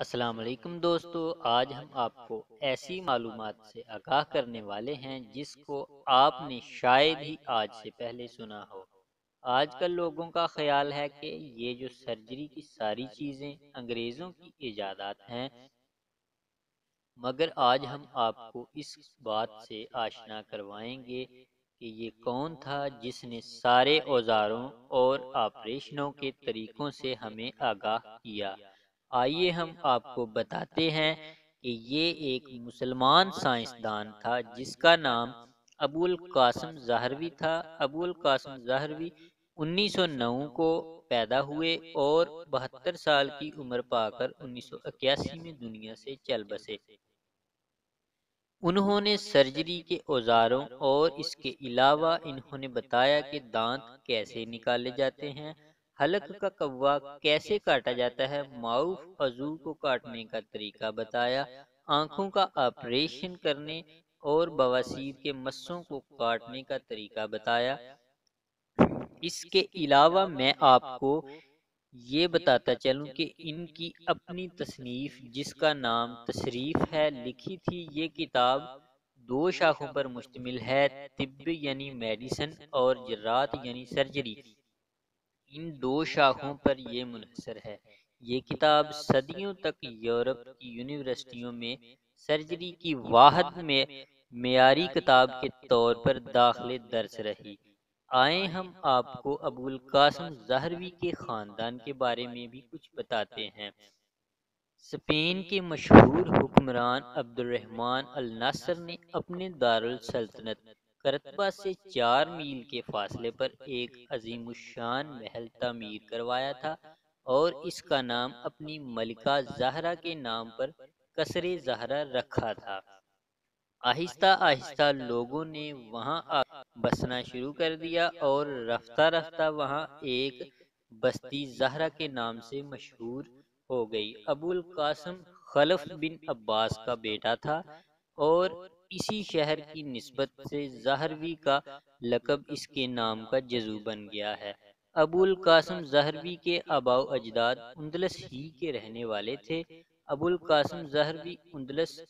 السلام علیکم دوستو، آج ہم آپ کو ایسی معلومات سے آگاہ کرنے والے ہیں جس کو آپ نے شاید ہی آج سے پہلے سنا ہو۔ آج کل لوگوں کا خیال ہے کہ یہ جو سرجری کی ساری چیزیں انگریزوں کی ایجادات ہیں، مگر آج ہم آپ کو اس بات سے آشنا کروائیں گے کہ یہ کون تھا جس نے سارے اوزاروں اور آپریشنوں کے طریقوں سے ہمیں آگاہ کیا۔ آئیے ہم آپ کو بتاتے ہیں کہ یہ ایک مسلمان سائنسدان تھا جس کا نام ابو القاسم زہروی تھا۔ ابو القاسم زہروی انیس سو نو کو پیدا ہوئے اور بہتر سال کی عمر پا کر انیس سو اکیاسی میں دنیا سے چل بسے۔ انہوں نے سرجری کے اوزاروں اور اس کے علاوہ انہوں نے بتایا کہ دانت کیسے نکالے جاتے ہیں۔ حلق کا کوا کیسے کاٹا جاتا ہے؟ معاف عضو کو کاٹنے کا طریقہ بتایا، آنکھوں کا آپریشن کرنے اور بواسیر کے مسوں کو کاٹنے کا طریقہ بتایا۔ اس کے علاوہ میں آپ کو یہ بتاتا چلوں کہ ان کی اپنی تصنیف، جس کا نام تصریف ہے، لکھی تھی یہ کتاب دو شاخوں پر مشتمل ہے، طب یعنی میڈیسن اور جرات یعنی سرجری۔ ان دو شاخوں پر یہ منحصر ہے۔ یہ کتاب صدیوں تک یورپ کی یونیورسٹیوں میں سرجری کی واحد میں معیاری کتاب کے طور پر داخل درس رہی۔ آئیں ہم آپ کو ابو القاسم زہروی کے خاندان کے بارے میں بھی کچھ بتاتے ہیں۔ سپین کے مشہور حکمران عبد الرحمن الناصر نے اپنے دارالسلطنت کرتبہ سے چار میل کے فاصلے پر ایک عظیم الشان محل تعمیر کروایا تھا اور اس کا نام اپنی ملکہ زہرہ کے نام پر کسر زہرہ رکھا تھا۔ آہستہ آہستہ لوگوں نے وہاں بسنا شروع کر دیا اور رفتہ رفتہ وہاں ایک بستی زہرہ کے نام سے مشہور ہو گئی۔ ابو القاسم خلف بن عباس کا بیٹا تھا اور اسی شہر کی نسبت سے زہروی کا لقب اس کے نام کا جزو بن گیا ہے۔ ابو القاسم زہروی کے آباؤ اجداد اندلس ہی کے رہنے والے تھے۔ ابو القاسم زہروی اندلس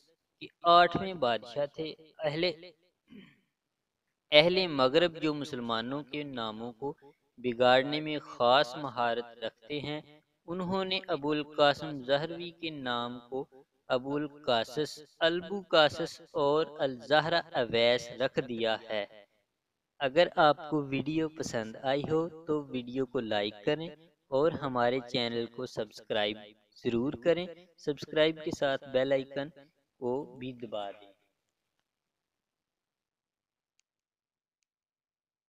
کے آٹھویں بادشاہ تھے۔ اہل اہل مغرب جو مسلمانوں کے ناموں کو بگاڑنے میں خاص مہارت رکھتے ہیں، انہوں نے ابو القاسم زہروی کے نام کو ابو القاسس البو قاسس اور الزہرہ اویس رکھ دیا ہے۔ اگر آپ کو ویڈیو پسند آئی ہو تو ویڈیو کو لائک کریں اور ہمارے چینل کو سبسکرائب ضرور کریں۔ سبسکرائب کے ساتھ بیل آئیکن کو بھی دبا دیں۔